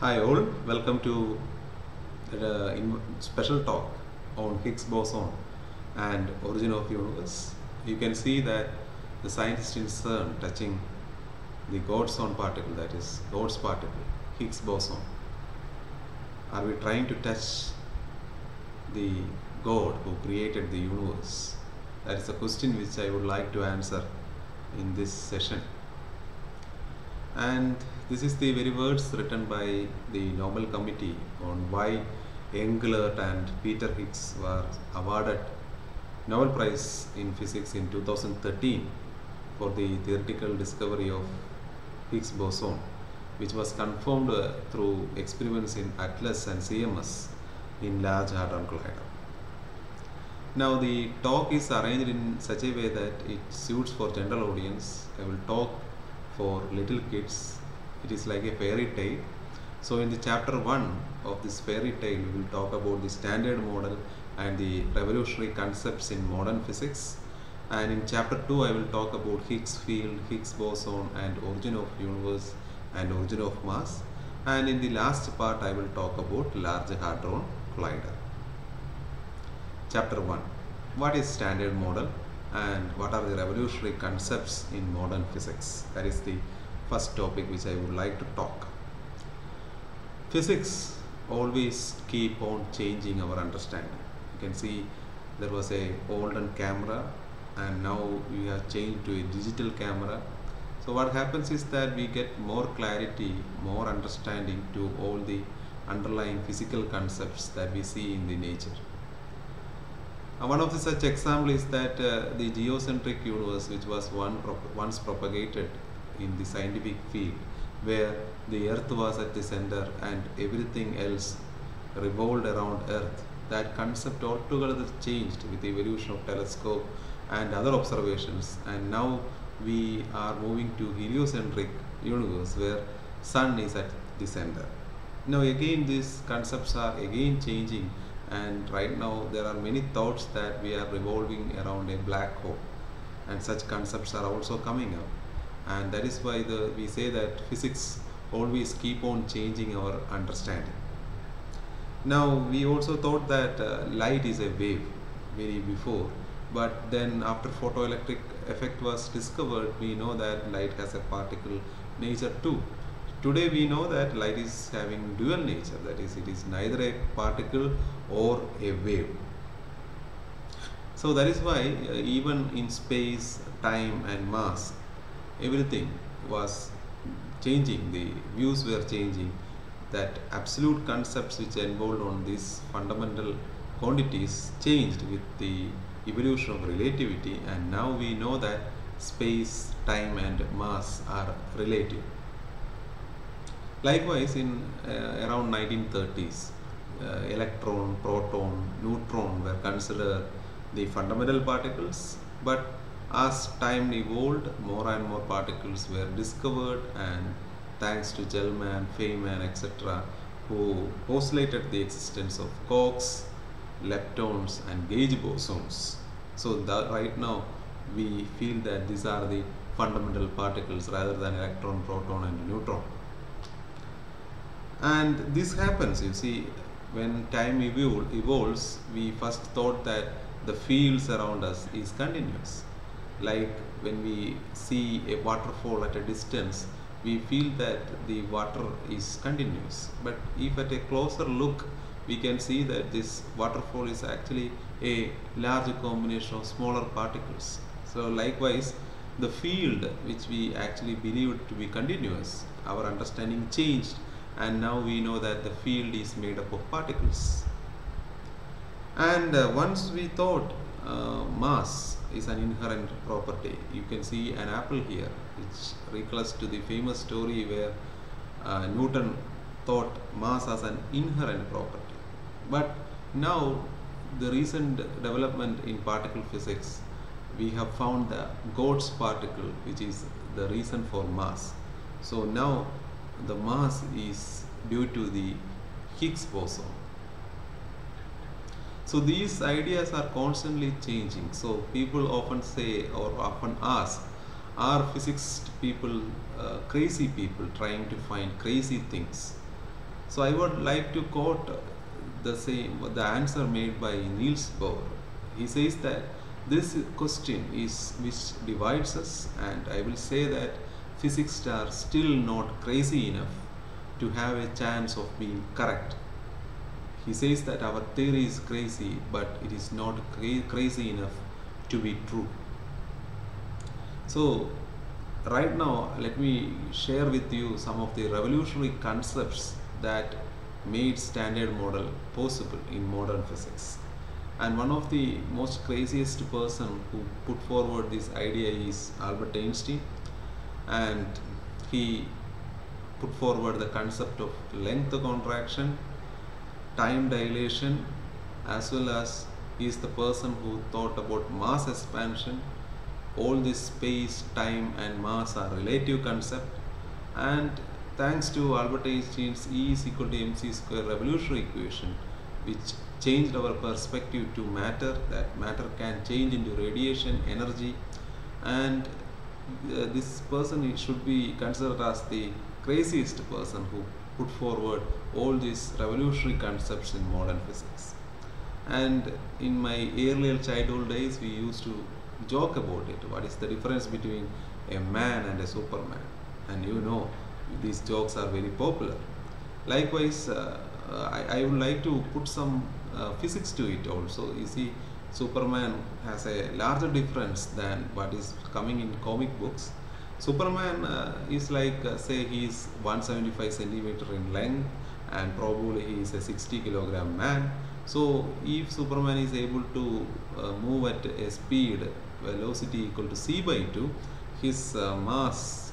Hi all, welcome to the uh, special talk on Higgs boson and origin of universe. You can see that the scientist in CERN touching the Godson particle, that is God's particle, Higgs boson. Are we trying to touch the God who created the universe? That is a question which I would like to answer in this session. And this is the very words written by the Nobel Committee on why Englert and Peter Higgs were awarded Nobel Prize in Physics in 2013 for the theoretical discovery of Higgs boson, which was confirmed uh, through experiments in ATLAS and CMS in Large Hadron Collider. Now the talk is arranged in such a way that it suits for general audience. I will talk for little kids. It is like a fairy tale. So in the chapter 1 of this fairy tale we will talk about the standard model and the revolutionary concepts in modern physics. And in chapter 2 I will talk about Higgs field, Higgs boson and origin of universe and origin of mass. And in the last part I will talk about Large Hadron Collider. Chapter 1 What is standard model and what are the revolutionary concepts in modern physics? That is the first topic which I would like to talk. Physics always keep on changing our understanding. You can see there was a olden camera and now we have changed to a digital camera. So what happens is that we get more clarity, more understanding to all the underlying physical concepts that we see in the nature. Uh, one of the such example is that uh, the geocentric universe which was one prop- once propagated in the scientific field where the earth was at the center and everything else revolved around earth. That concept altogether changed with the evolution of telescope and other observations. And now we are moving to heliocentric universe where sun is at the center. Now again these concepts are again changing and right now there are many thoughts that we are revolving around a black hole. And such concepts are also coming up and that is why the we say that physics always keep on changing our understanding. Now we also thought that uh, light is a wave very before. But then after photoelectric effect was discovered we know that light has a particle nature too. Today we know that light is having dual nature. That is it is neither a particle or a wave. So that is why uh, even in space time and mass everything was changing. The views were changing. That absolute concepts which involved on these fundamental quantities changed with the evolution of relativity. And now we know that space time and mass are relative. Likewise, in uh, around 1930s, uh, electron, proton, neutron were considered the fundamental particles. But as time evolved, more and more particles were discovered, and thanks to Gell-Mann, Feynman, etc., who postulated the existence of quarks, leptons, and gauge bosons. So right now, we feel that these are the fundamental particles rather than electron, proton, and neutron and this happens you see when time evol- evolves we first thought that the fields around us is continuous like when we see a waterfall at a distance we feel that the water is continuous. But if at a closer look we can see that this waterfall is actually a large combination of smaller particles. So likewise the field which we actually believed to be continuous our understanding changed and now we know that the field is made up of particles. And uh, once we thought uh, mass is an inherent property. You can see an apple here which recalls to the famous story where uh, newton thought mass as an inherent property. But now the recent development in particle physics we have found the god's particle which is the reason for mass so now the mass is due to the Higgs boson. So these ideas are constantly changing. So people often say or often ask, are physics people uh, crazy people trying to find crazy things? So I would like to quote the same the answer made by Niels Bohr. He says that this question is which divides us and I will say that physics are still not crazy enough to have a chance of being correct. He says that our theory is crazy but it is not cra crazy enough to be true. So right now let me share with you some of the revolutionary concepts that made standard model possible in modern physics. And one of the most craziest person who put forward this idea is Albert Einstein. And he put forward the concept of length contraction time dilation as well as he is the person who thought about mass expansion. All this space time and mass are relative concept. And thanks to Albert Einstein's E is equal to mc square revolutionary equation which changed our perspective to matter that matter can change into radiation energy. And uh, this person should be considered as the craziest person who put forward all these revolutionary concepts in modern physics. And in my earlier childhood days we used to joke about it. What is the difference between a man and a superman? And you know these jokes are very popular. Likewise uh, I, I would like to put some uh, physics to it also. You see superman has a larger difference than what is coming in comic books superman uh, is like uh, say he is 175 centimeter in length and probably he is a 60 kilogram man. So if superman is able to uh, move at a speed velocity equal to c by 2 his uh, mass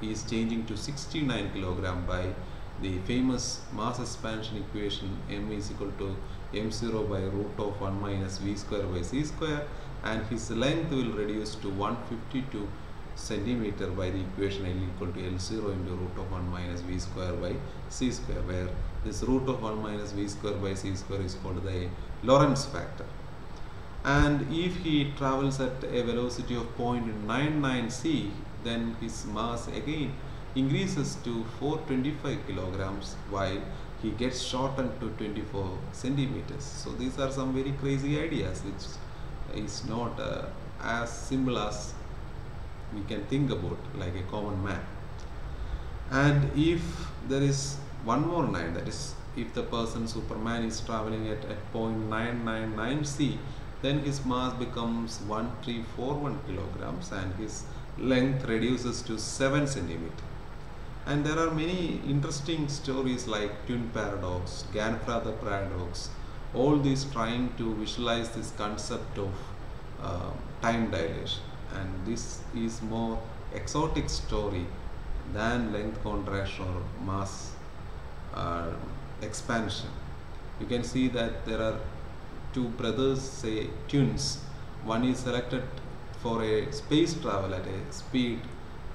is changing to 69 kilogram by the famous mass expansion equation m is equal to m0 by root of 1 minus v square by c square and his length will reduce to 152 centimeter by the equation L equal to L0 into root of 1 minus v square by c square where this root of 1 minus v square by c square is called the Lorentz factor. And if he travels at a velocity of 0.99 c then his mass again increases to 425 kilograms while he gets shortened to 24 centimeters. So these are some very crazy ideas which is not uh, as simple as we can think about like a common man. And if there is one more 9 that is if the person superman is traveling at, at 0.999 c then his mass becomes 1341 kilograms and his length reduces to 7 centimeter. And there are many interesting stories like twin paradox Gann-Fraser paradox all these trying to visualize this concept of uh, time dilation and this is more exotic story than length contraction or mass uh, expansion. You can see that there are two brothers say twins. One is selected for a space travel at a speed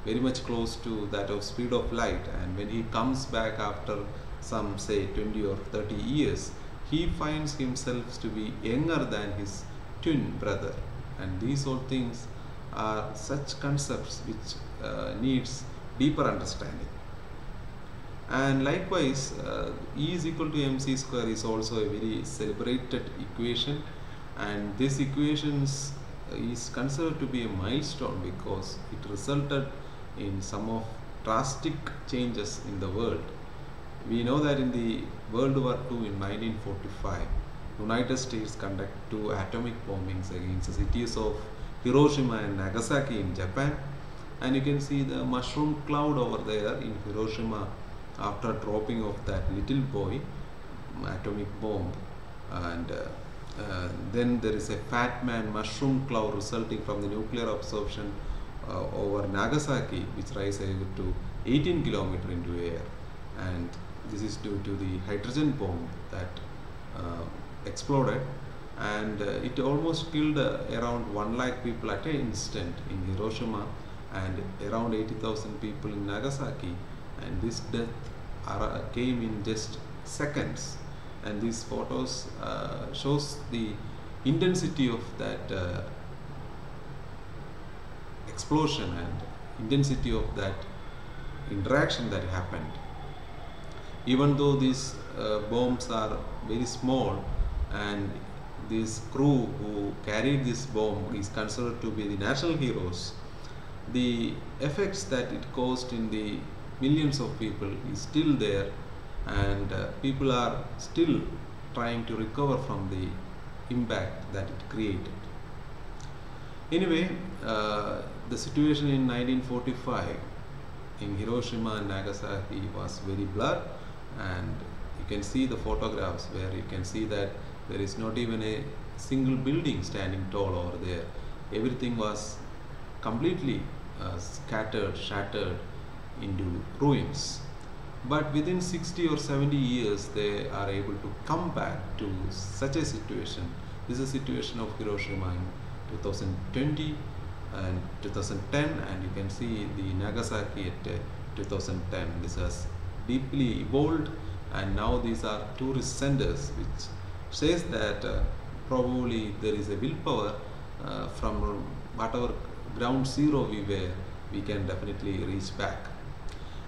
very much close to that of speed of light. And when he comes back after some say 20 or 30 years he finds himself to be younger than his twin brother. And these all things are such concepts which uh, needs deeper understanding and likewise uh, E is equal to mc square is also a very celebrated equation and this equation is considered to be a milestone because it resulted in some of drastic changes in the world. We know that in the World War II in 1945, United States conduct two atomic bombings against the cities of Hiroshima and Nagasaki in Japan. And you can see the mushroom cloud over there in Hiroshima after dropping of that little boy atomic bomb. And uh, uh, then there is a fat man mushroom cloud resulting from the nuclear absorption uh, over Nagasaki which rises to 18 kilometer into air. And this is due to the hydrogen bomb that uh, exploded and uh, it almost killed uh, around 1 lakh people at an instant in Hiroshima and around 80,000 people in Nagasaki. And this death came in just seconds. And these photos uh, shows the intensity of that uh, explosion and intensity of that interaction that happened. Even though these uh, bombs are very small and this crew who carried this bomb is considered to be the national heroes, the effects that it caused in the millions of people is still there and uh, people are still trying to recover from the impact that it created. Anyway, uh, the situation in 1945 in Hiroshima and Nagasaki was very blurred and you can see the photographs where you can see that there is not even a single building standing tall over there. Everything was completely uh, scattered, shattered into ruins. But within 60 or 70 years, they are able to come back to such a situation. This is a situation of Hiroshima in 2020 and 2010 and you can see the Nagasaki at uh, 2010. This has deeply evolved and now these are tourist centers which says that uh, probably there is a willpower uh, from whatever ground zero we were we can definitely reach back.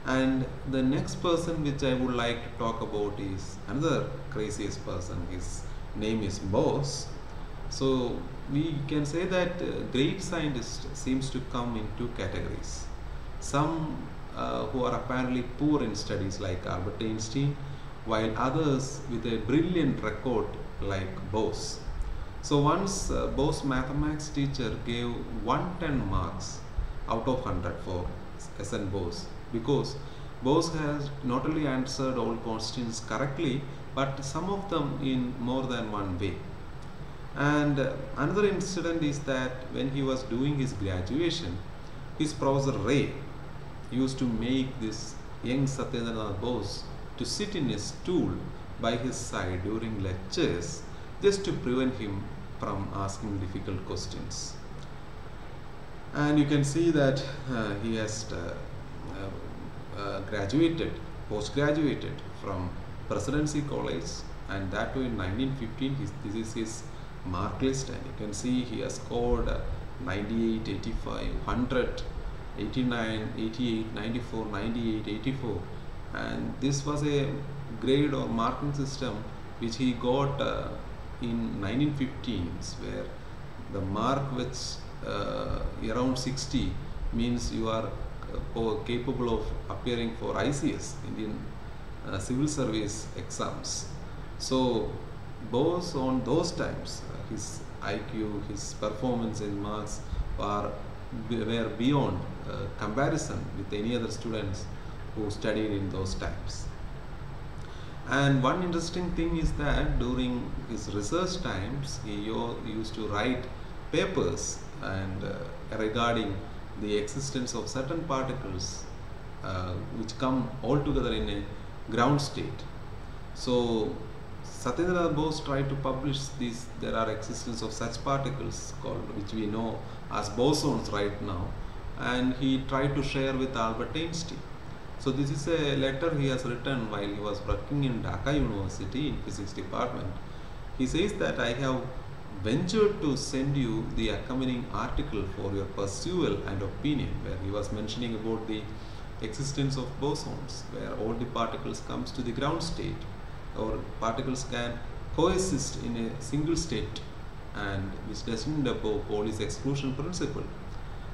And the next person which I would like to talk about is another craziest person. His name is Bose. So we can say that uh, great scientist seems to come in two categories. Some uh, who are apparently poor in studies like Albert Einstein while others with a brilliant record like Bose. So once uh, Bose mathematics teacher gave 110 marks out of 100 for SN Bose because Bose has not only answered all questions correctly but some of them in more than one way. And uh, another incident is that when he was doing his graduation, his professor Ray used to make this young Satyendranath Bose to sit in a stool by his side during lectures just to prevent him from asking difficult questions. And you can see that uh, he has uh, uh, uh graduated, post-graduated from Presidency College and that too in 1915 his, this is his mark list and you can see he has scored uh, 98, 85, 100, 89, 88, 94, 98, 84 and this was a grade or marking system which he got uh, in 1915s where the mark which uh, around 60 means you are uh, capable of appearing for ICS Indian uh, Civil Service exams. So Bose on those times uh, his IQ his performance in marks were, were beyond uh, comparison with any other students who studied in those times. And one interesting thing is that during his research times, he used to write papers and uh, regarding the existence of certain particles uh, which come all together in a ground state. So Satyendra Bose tried to publish these, there are existence of such particles called, which we know as bosons right now, and he tried to share with Albert Einstein. So this is a letter he has written while he was working in Dhaka University in physics department. He says that I have ventured to send you the accompanying article for your perusal and opinion where he was mentioning about the existence of bosons where all the particles comes to the ground state or particles can coexist in a single state and which doesn't above Pauli's exclusion principle.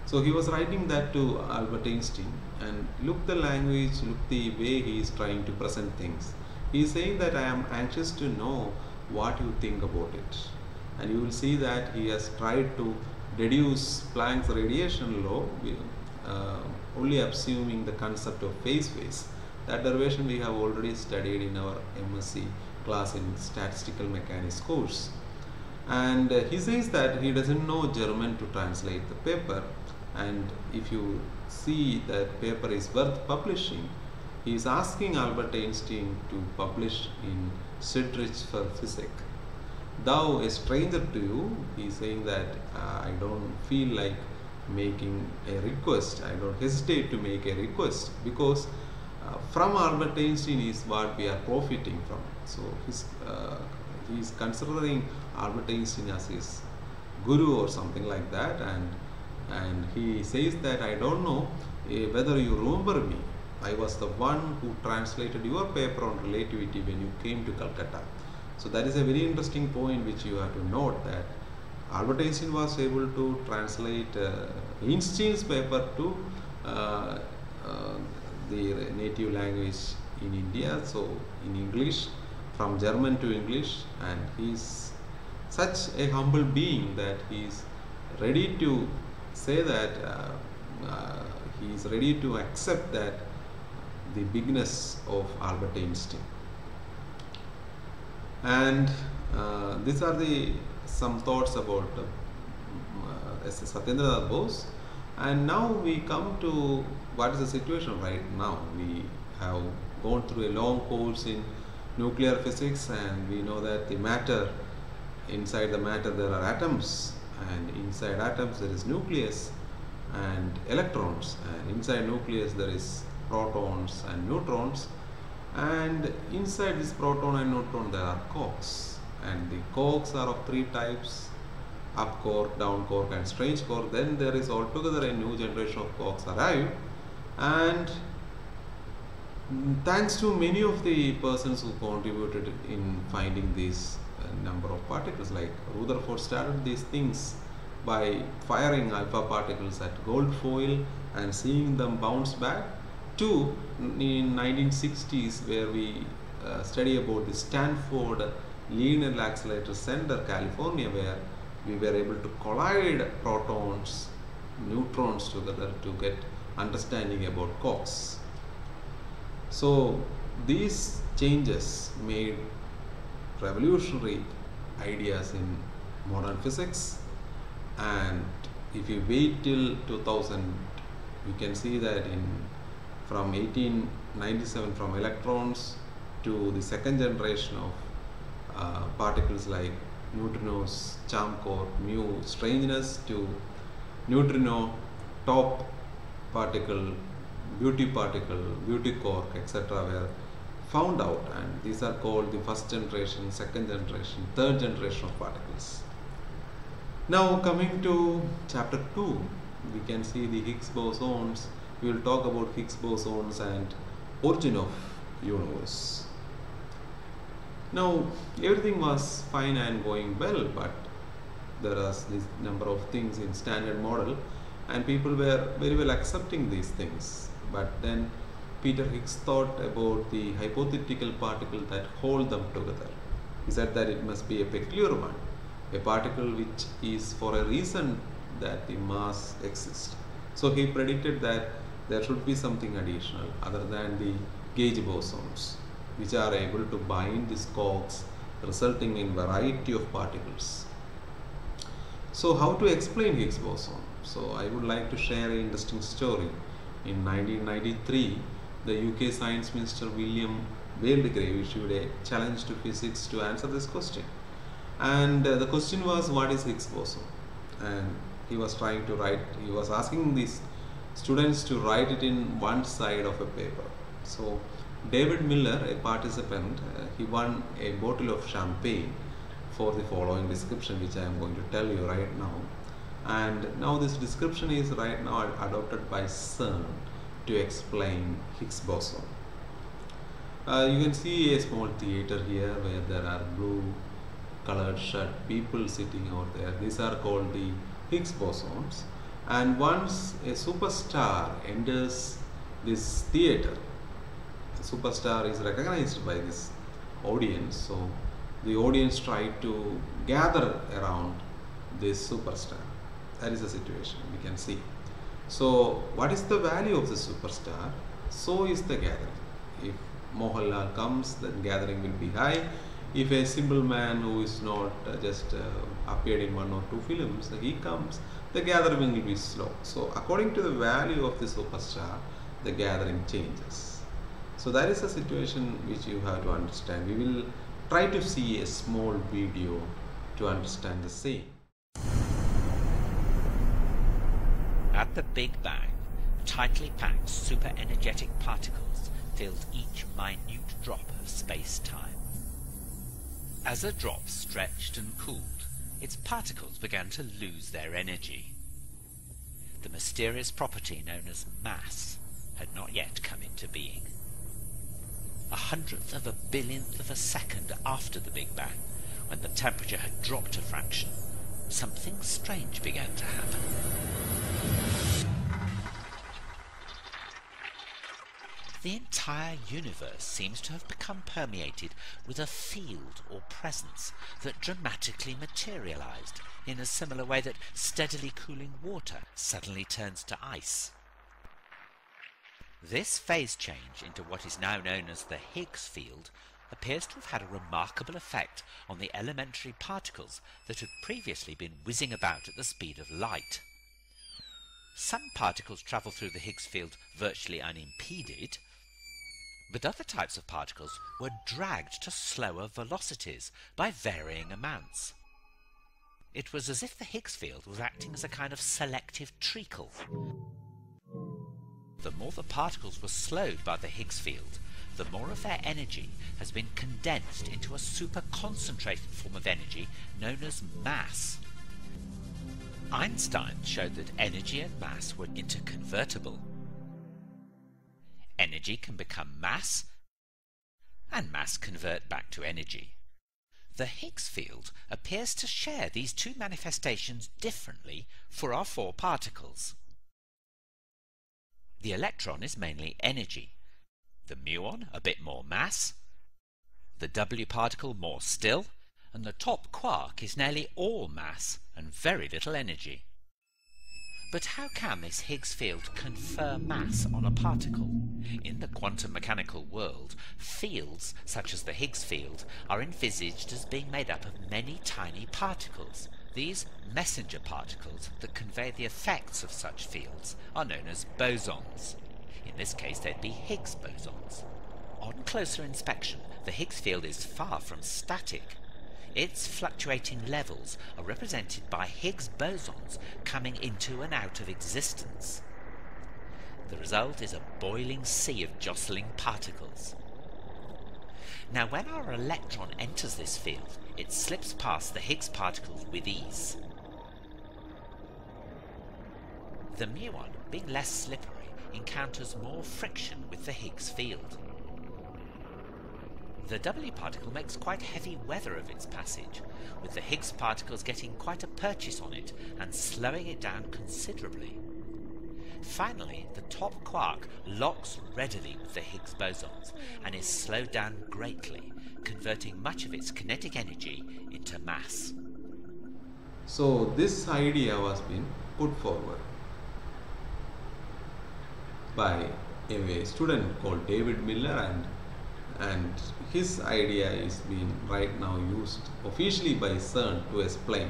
So he was writing that to Albert Einstein and look the language, look the way he is trying to present things. He is saying that I am anxious to know what you think about it. And you will see that he has tried to deduce Planck's radiation law uh, only assuming the concept of phase space. That derivation we have already studied in our MSc class in statistical mechanics course. And uh, he says that he doesn't know German to translate the paper and if you see that paper is worth publishing, he is asking Albert Einstein to publish in Friedrich for Physik. Thou a stranger to you, he is saying that uh, I don't feel like making a request, I don't hesitate to make a request because uh, from Albert Einstein is what we are profiting from. So his, uh, he is considering Albert Einstein as his guru or something like that and and he says that I don't know uh, whether you remember me I was the one who translated your paper on relativity when you came to Calcutta. So that is a very interesting point which you have to note that Albert Einstein was able to translate uh, Einstein's paper to uh, uh, the native language in India, so in English, from German to English, and he is such a humble being that he is ready to say that uh, uh, he is ready to accept that the bigness of Albert Einstein. And uh, these are the some thoughts about uh, Satyendra Bose. And now we come to what is the situation right now. We have gone through a long course in nuclear physics and we know that the matter, inside the matter there are atoms and inside atoms there is nucleus and electrons and inside nucleus there is protons and neutrons and inside this proton and neutron there are quarks and the quarks are of three types up quark, down quark and strange quark then there is altogether a new generation of quarks arrived and thanks to many of the persons who contributed in finding these number of particles like Rutherford started these things by firing alpha particles at gold foil and seeing them bounce back to in 1960s where we uh, study about the Stanford Linear Accelerator Center California where we were able to collide protons neutrons together to get understanding about quarks so these changes made revolutionary ideas in modern physics and if you wait till 2000 you can see that in from 1897 from electrons to the second generation of uh, particles like neutrinos, charm core, mu, strangeness to neutrino, top particle, beauty particle, beauty quark, etc. were found out and these are called the first generation, second generation, third generation of particles. Now coming to chapter 2, we can see the Higgs bosons. We will talk about Higgs bosons and origin of universe. Now everything was fine and going well, but there are this number of things in standard model and people were very well accepting these things. But then Peter Higgs thought about the hypothetical particle that hold them together. He said that it must be a peculiar one, a particle which is for a reason that the mass exists. So he predicted that there should be something additional other than the gauge bosons which are able to bind these quarks resulting in variety of particles. So how to explain Higgs boson? So I would like to share an interesting story. In 1993, the UK Science Minister William Waldegrave issued a challenge to physics to answer this question. And uh, the question was, what is Higgs boson? And he was trying to write, he was asking these students to write it in one side of a paper. So David Miller, a participant, uh, he won a bottle of champagne for the following description which I am going to tell you right now. And now this description is right now adopted by CERN to explain Higgs boson. Uh, you can see a small theater here where there are blue colored shirt people sitting out there. These are called the Higgs bosons. And once a superstar enters this theater, the superstar is recognized by this audience. So the audience try to gather around this superstar. That is the situation we can see. So what is the value of the superstar? So is the gathering. If Mohanlal comes, then gathering will be high. If a simple man who is not uh, just uh, appeared in one or two films, he comes, the gathering will be slow. So according to the value of the superstar, the gathering changes. So that is a situation which you have to understand. We will try to see a small video to understand the same. At the Big Bang, tightly packed super-energetic particles filled each minute drop of space-time. As a drop stretched and cooled, its particles began to lose their energy. The mysterious property known as mass had not yet come into being. A hundredth of a billionth of a second after the Big Bang, when the temperature had dropped a fraction, something strange began to happen. The entire universe seems to have become permeated with a field or presence that dramatically materialized in a similar way that steadily cooling water suddenly turns to ice. This phase change into what is now known as the Higgs field appears to have had a remarkable effect on the elementary particles that had previously been whizzing about at the speed of light. Some particles travel through the Higgs field virtually unimpeded, but other types of particles were dragged to slower velocities by varying amounts. It was as if the Higgs field was acting as a kind of selective treacle. The more the particles were slowed by the Higgs field, the more of their energy has been condensed into a super concentrated form of energy known as mass. Einstein showed that energy and mass were interconvertible. Energy can become mass, and mass convert back to energy. The Higgs field appears to share these two manifestations differently for our four particles. The electron is mainly energy, the muon a bit more mass, the W particle more still, and the top quark is nearly all mass and very little energy. But how can this Higgs field confer mass on a particle? In the quantum mechanical world, fields such as the Higgs field are envisaged as being made up of many tiny particles. These messenger particles that convey the effects of such fields are known as bosons. In this case, they'd be Higgs bosons. On closer inspection, the Higgs field is far from static. Its fluctuating levels are represented by Higgs bosons coming into and out of existence. The result is a boiling sea of jostling particles. Now when our electron enters this field, it slips past the Higgs particles with ease. The muon, being less slippery, encounters more friction with the Higgs field. The W particle makes quite heavy weather of its passage, with the Higgs particles getting quite a purchase on it and slowing it down considerably. Finally, the top quark locks readily with the Higgs bosons and is slowed down greatly, converting much of its kinetic energy into mass. So this idea was being put forward by a student called David Miller and and his idea is being right now used officially by CERN to explain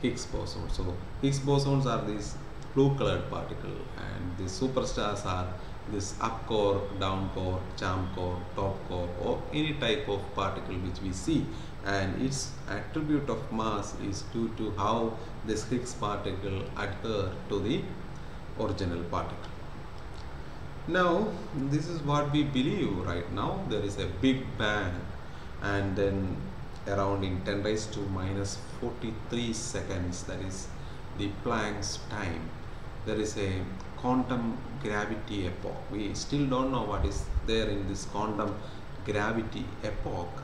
Higgs bosons. So Higgs bosons are these blue colored particle and the superstars are this up core, down core, charm core, top core or any type of particle which we see and its attribute of mass is due to how this Higgs particle adhere to the original particle. Now, this is what we believe right now. There is a big bang, and then around in 10 raised to minus 43 seconds, that is the Planck's time, there is a quantum gravity epoch. We still don't know what is there in this quantum gravity epoch,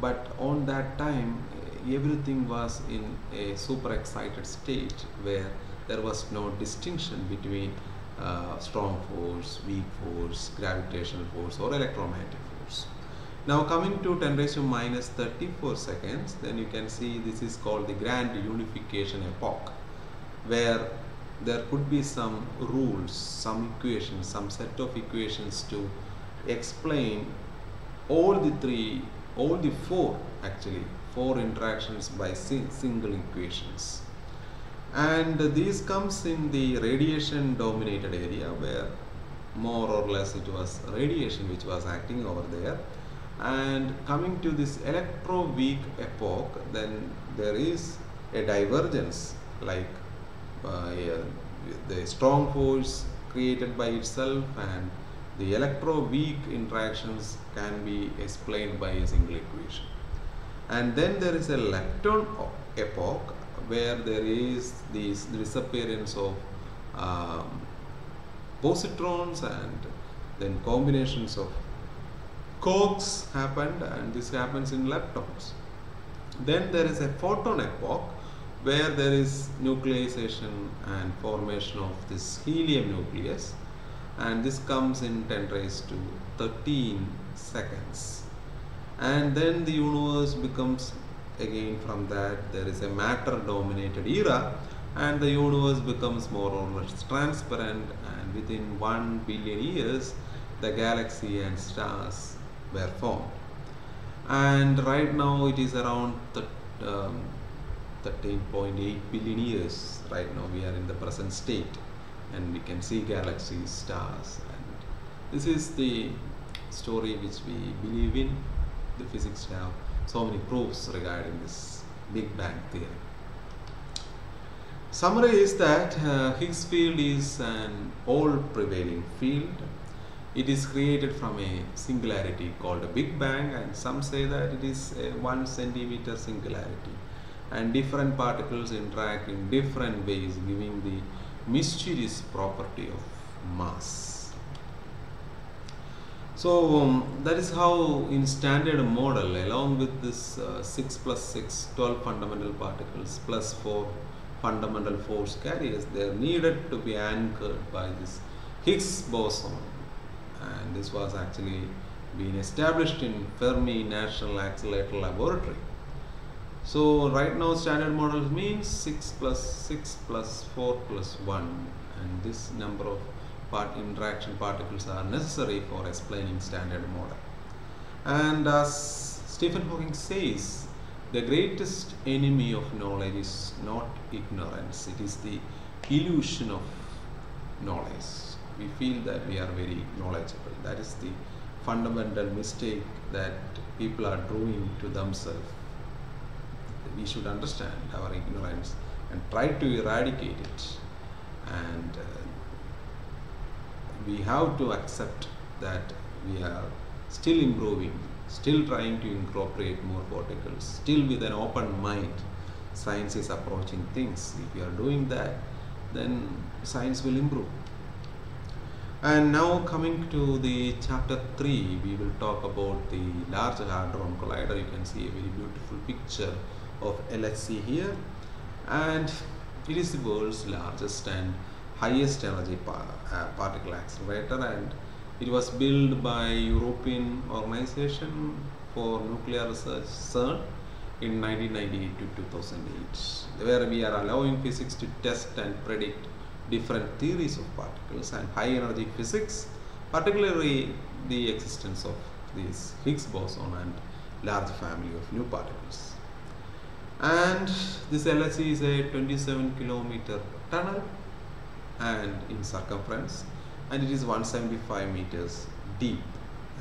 but on that time, everything was in a super excited state where there was no distinction between uh, strong force, weak force, gravitational force or electromagnetic force. Now coming to 10 raised to minus 34 seconds, then you can see this is called the grand unification epoch where there could be some rules, some equations, some set of equations to explain all the three, all the four actually, four interactions by single equations and this comes in the radiation dominated area where more or less it was radiation which was acting over there. And coming to this electro weak epoch then there is a divergence like uh, the strong force created by itself and the electro weak interactions can be explained by a single equation. And then there is a lepton epoch where there is this disappearance of um, positrons and then combinations of quarks happened and this happens in leptons then there is a photon epoch where there is nucleation and formation of this helium nucleus and this comes in 10 raised to 13 seconds. And then the universe becomes again from that there is a matter dominated era and the universe becomes more or less transparent and within 1 billion years the galaxy and stars were formed. And right now it is around um, 13.8 billion years. Right now we are in the present state and we can see galaxies stars and this is the story which we believe in the physics have so many proofs regarding this big bang theory summary is that uh, Higgs field is an all prevailing field. It is created from a singularity called a Big Bang and some say that it is a 1 centimeter singularity and different particles interact in different ways giving the mysterious property of mass. So um, that is how in standard model along with this uh, 6 plus 6 12 fundamental particles plus 4 fundamental force carriers they are needed to be anchored by this Higgs boson and this was actually being established in Fermi National Accelerator Laboratory. So right now standard model means 6 plus 6 plus 4 plus 1 and this number of part interaction particles are necessary for explaining standard model. And as Stephen Hawking says, the greatest enemy of knowledge is not ignorance, it is the illusion of knowledge. We feel that we are very knowledgeable. That is the fundamental mistake that people are doing to themselves. We should understand our ignorance and try to eradicate it. And uh, we have to accept that we are still improving still trying to incorporate more particles, still with an open mind. Science is approaching things. If you are doing that, then science will improve. And now coming to the chapter 3, we will talk about the Large Hadron Collider. You can see a very beautiful picture of LHC here. And it is the world's largest and highest energy uh, particle accelerator and it was built by European Organization for Nuclear Research CERN in 1998 to 2008 where we are allowing physics to test and predict different theories of particles and high energy physics particularly the existence of this Higgs boson and large family of new particles. And this LHC is a 27 kilometer tunnel and in circumference and it is 175 meters deep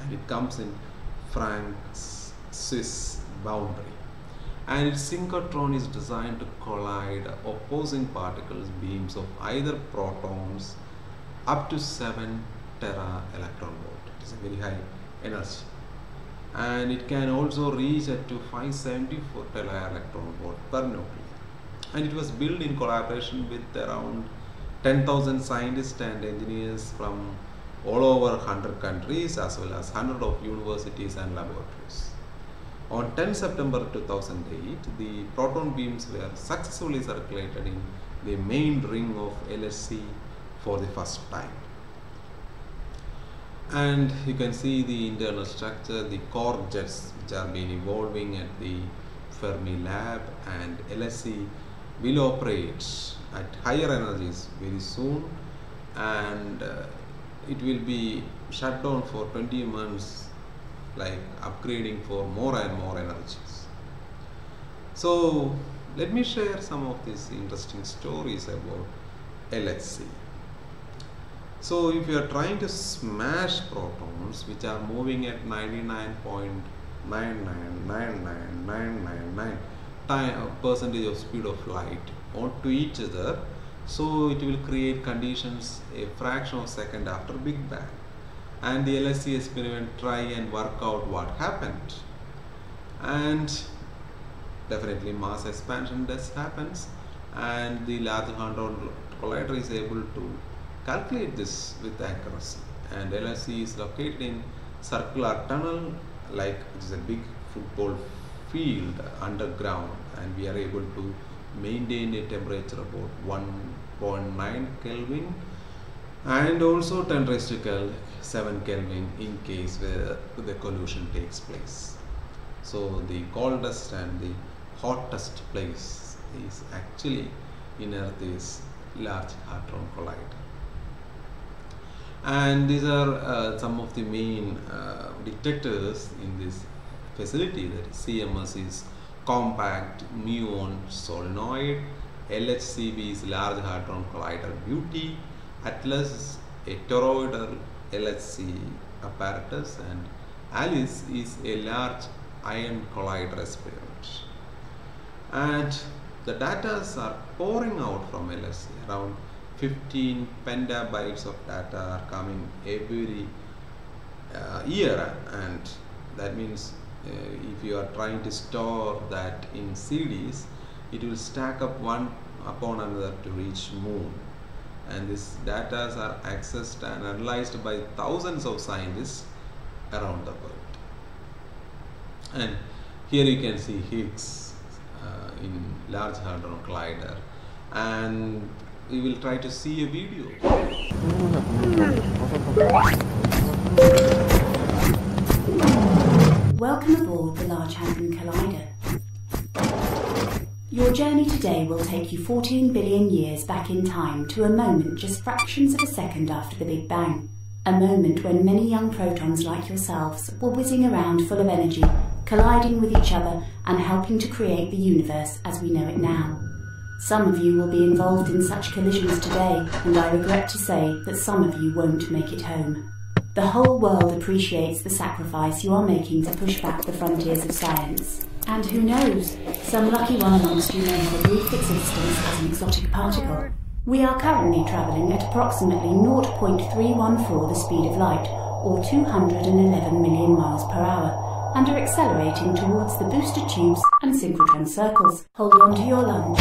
and it comes in Franck's Swiss boundary. And its synchrotron is designed to collide opposing particles beams of either protons up to 7 tera electron volt. It is a very high energy. And it can also reach up to 574 tera electron volt per nucleon and it was built in collaboration with around 10,000 scientists and engineers from all over 100 countries as well as 100 of universities and laboratories. On 10 September 2008, the proton beams were successfully circulated in the main ring of LHC for the first time. And you can see the internal structure, the core jets which are been evolving at the Fermi lab and LHC will operate at higher energies very soon and uh, it will be shut down for 20 months like upgrading for more and more energies. So let me share some of these interesting stories about LHC. So if you are trying to smash protons which are moving at 99.9999999 percentage of speed of light onto each other so it will create conditions a fraction of a second after Big Bang. And the LHC experiment try and work out what happened. And definitely mass expansion does happens and the Large Hadron Collider is able to calculate this with accuracy. And LHC is located in circular tunnel like it is a big football field underground and we are able to maintain a temperature about 1.9 Kelvin and also 10 raised to Kel 7 Kelvin in case where the collision takes place. So the coldest and the hottest place is actually in Earth is Large Hadron Collider. And these are uh, some of the main uh, detectors in this facility that is CMS is compact muon solenoid, LHCb is Large Hadron Collider Beauty, Atlas is a toroidal LHC apparatus and ALICE is a large ion collider experiment. And the data are pouring out from LHC. Around 15 petabytes of data are coming every uh, year and that means if you are trying to store that in CDs it will stack up one upon another to reach moon. And these data are accessed and analyzed by thousands of scientists around the world. And here you can see Higgs uh, in Large Hadron Collider. And we will try to see a video Welcome aboard the Large Hadron Collider. Your journey today will take you 14 billion years back in time to a moment just fractions of a second after the Big Bang. A moment when many young protons like yourselves were whizzing around full of energy, colliding with each other and helping to create the universe as we know it now. Some of you will be involved in such collisions today, and I regret to say that some of you won't make it home. The whole world appreciates the sacrifice you are making to push back the frontiers of science. And who knows, some lucky one amongst you may have a brief existence as an exotic particle. We are currently travelling at approximately 0.314 the speed of light, or 211 million miles per hour, and are accelerating towards the booster tubes and synchrotron circles. Hold on to your lunge.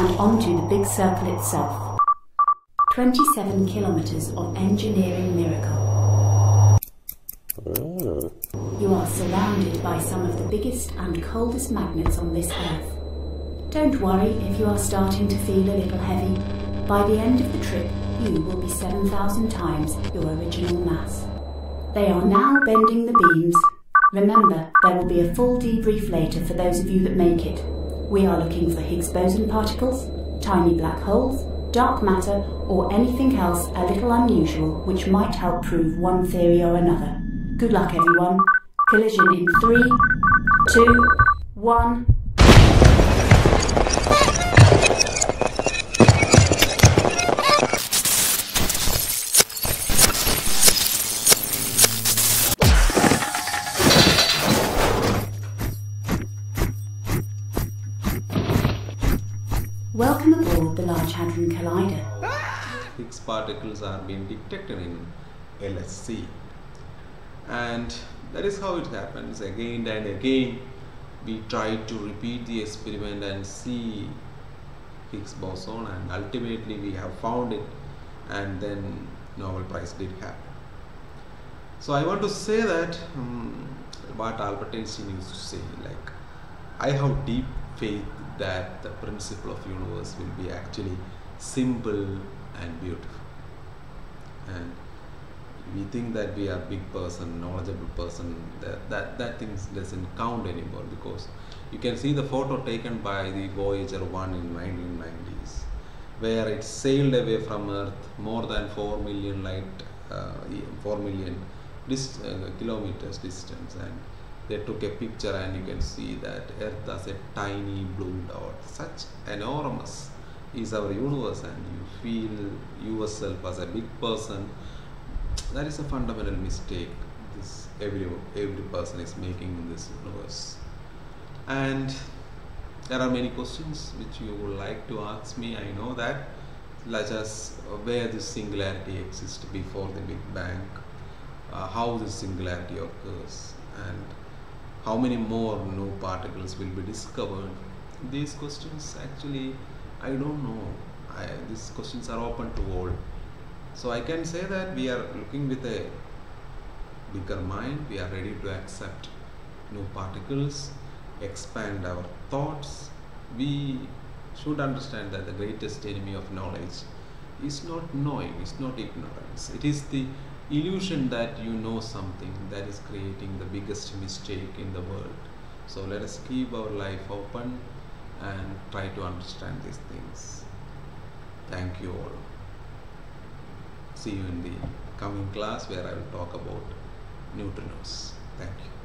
And onto the big circle itself. 27 kilometres of engineering miracle. Mm. You are surrounded by some of the biggest and coldest magnets on this earth. Don't worry if you are starting to feel a little heavy. By the end of the trip, you will be 7,000 times your original mass. They are now bending the beams. Remember, there will be a full debrief later for those of you that make it. We are looking for Higgs boson particles, tiny black holes, dark matter, or anything else a little unusual which might help prove one theory or another. Good luck, everyone. Collision in three, two, one. Welcome aboard the Large Hadron Collider. Higgs particles are being detected in LHC and that is how it happens again and again we try to repeat the experiment and see Higgs boson and ultimately we have found it and then Nobel Prize did happen. So I want to say that um, what Albert Einstein used to say like I have deep faith that the principle of universe will be actually simple and beautiful. And we think that we are big person knowledgeable person that that, that things doesn't count anymore because you can see the photo taken by the Voyager 1 in 1990s where it sailed away from earth more than 4 million light uh, 4 million dist- uh, kilometers distance. And they took a picture and you can see that earth as a tiny blue dot. Such enormous is our universe and you feel yourself as a big person. That is a fundamental mistake this every every person is making in this universe. And there are many questions which you would like to ask me. I know that as uh, where this singularity exists before the big bang. Uh, how this singularity occurs and how many more new particles will be discovered these questions actually i don't know I, these questions are open to all So I can say that we are looking with a bigger mind, we are ready to accept new particles, expand our thoughts. We should understand that the greatest enemy of knowledge is not knowing, it's not ignorance. It is the illusion that you know something that is creating the biggest mistake in the world. So let us keep our life open and try to understand these things. Thank you all. See you in the coming class where I will talk about neutrinos. Thank you.